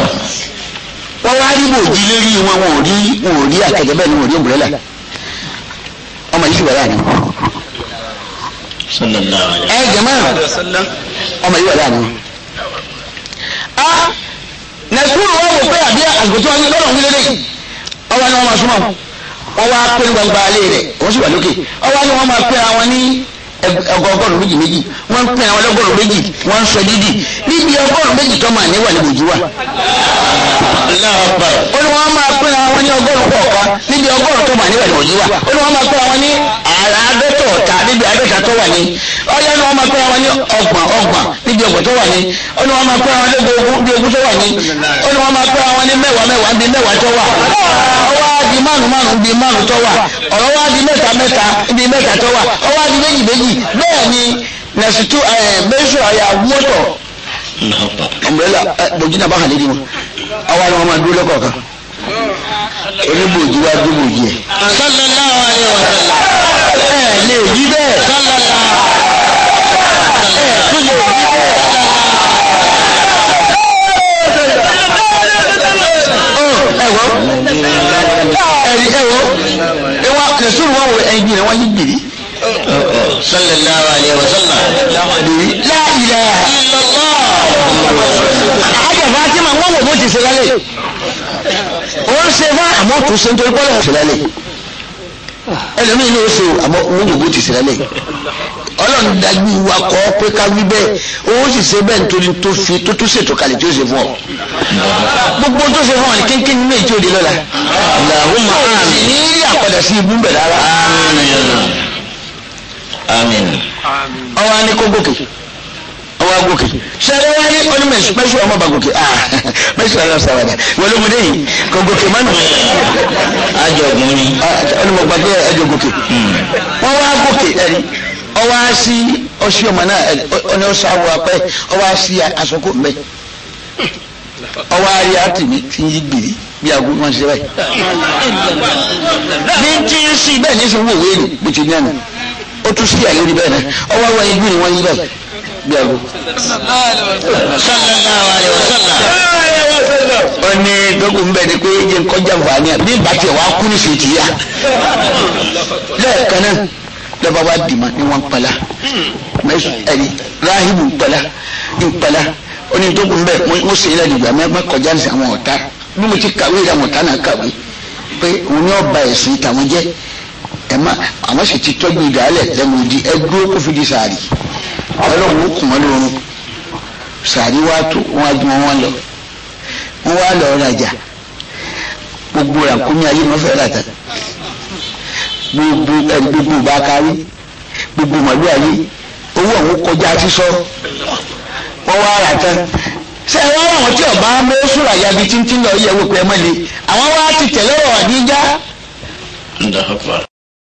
wọ́n wá rí bòójì lérí wọn wọn ò rí wọn ò rí àtẹ̀jẹ́ bẹ́ẹ̀ ni wọn ò rí òbúrẹ́là ọmọ yìí sì wà láàrin. ẹ jẹ́mọ́ ọmọ yìí wà láàrin. a nẹ̀sùrù wọn wò pé àbí àgbẹ̀tọ́ wọn lọ́rọ̀ ń lélẹ̀ ọwọ́ ni wọ́n máa súnmọ́ wọn wá pé gbangba alẹ́ rẹ̀ wọ́n sì wà lókè ọwọ́ ni wọ́n máa pé àwọn ní ọgọ́rùn méjì méjì wọ́n ń pín àwọn ọlọ́gọ́rùn méjì wọ́n ń sọ dídì níbi ọgọ́rùn méjì tó máa níwà ní bòjú wa. ó ní wọ́n máa pín àwọn ní ọgọ́rùn kọ̀ọ̀kan níbi ọgọ́rùn tó máa níwà ní bòjú wa ó ní wọ́n máa pín àwọn ní àádọ́ ọ̀tá níbi àádọ́ta tó wà ní ọ̀yá ni wọ́n máa pẹ́ra wọn ní ọgbà ọgbà níbi ọgbọ̀n tó wà ní ó ní wọ́n máa pẹ́ra wọn níbi ogún bí ogún tó wà ní ó wọ́n máa pẹ́ra wọn ní mẹ́wàá mẹ́wàá níbi mẹ́wàá tó wà ọwọ́ adi márùn márùn níbi márùn tó wà ọ̀rọ̀ mẹ́ta mẹ́ta mẹ́ta tó wà ọwọ́ adi méjì méjì bẹ́ẹ̀ ni sallallahu wa ẹ̀ lè yí bẹ́ẹ̀. ẹ̀ tó lè yí bẹ́ẹ̀. ẹ̀rí ẹ̀wọ̀ ẹ̀wọ̀ kẹ̀sùn wọn wọ ẹ̀yìn rẹ̀ sallallahu alayhi wa sallam. la ilaha illallah. àjọ fatima wọn wò bó ti ṣe lálẹ́. ó ń ṣe fún àmọ́ tó ṣe ń torí pọ́lọ̀ ṣe lálẹ́ ẹlòmíì ní oṣù àmọ́ mọ́jòkó ti ṣe lẹ́lẹ̀ ọlọ́run dájú wa kọ́ pé ká wí bẹ́ẹ̀ owó sì ṣe bẹ́ẹ̀ nítorí tó fi tó tún ṣètò kalẹ̀ tí ó ṣe fún ọ gbogbo tó ṣe fún ọ ní kínkín nínú èyí tí ó di lọ́la làwọn máa ń ní rí àpàdà sí ibú bẹ̀ rárá. ọwọ́ á ní kó gòkè ọwọ́ agòkè ṣẹlẹ̀ wá ní ọdún mẹ́sù ọmọ bá gòkè ah mẹ́sù ọmọ sábà dà wọlé mu déyìí kò gòkè má nù. ajọ̀gùn ni. ọlọmọ ah, gbàgbé ẹjọ gòkè hmm. wọn wá gòkè ẹni ọwọ́ á sí ọsí ọmọ náà ọni ọsọ awọ apẹ ọwọ́ á sí asọkò mbẹ ọwọ́ ayé àtìmí ti yí gbèrè bí aago wọn ṣe báyìí. ní tí ń sí bẹ́ẹ̀ ní sọ wọ́wọ́ èrò gbèsè ní àná ó tún sí àyè orí bẹ́ẹ̀ náà ọwọ́ àwọn igbó ni wọ́n yí báyìí bí aago. sallallahu alayhi wa sallam. ó ní dọ́kun bẹ́ẹ̀ ni pé jẹ́ ń kọjá nfààní ẹ̀ bí bàtì ẹ̀ wá kú ní fìtì yá. lẹ́ẹ̀kan náà lọ́ba wa dìmọ̀ ni wọ́n ń pala ẹ̀rí rahibu ń pala ń pala ó ní dọ́kun bẹ́ẹ̀ mo ṣe é lẹ́nu ìgbà mẹ́ẹ̀mẹ́ kọjá ní àwọn ọ̀tá bí mo ti kàwé ìyá ọ̀tá náà kàwé pé òun ni ọba ẹ̀sìn ìtàwọn jẹ́ ẹ má àwọn sì ti tọ́jú ìdálẹ̀ lẹ́nu odi ẹ dúró kó fi di sàárì ọlọ́run ó kùn wọ́n lórun sàárì wá tó wọ́n á gbọ́n wọn lọ wọ́n wá lọ rajà gbogbo ràkúnmí ayé wọn fẹ́ ràtà gbogbo gbogbo bá kárí gbogbo màlúù ayé owó àwọn kọjá sísọ wọ́n wá ràtà ṣé ẹ wá àwọn tí ọba mọ sùrà yabi títí lọ yẹ wò pé ẹ mọ le àwọn wá ti tẹ̀lé ọ̀rọ̀ àdíjá.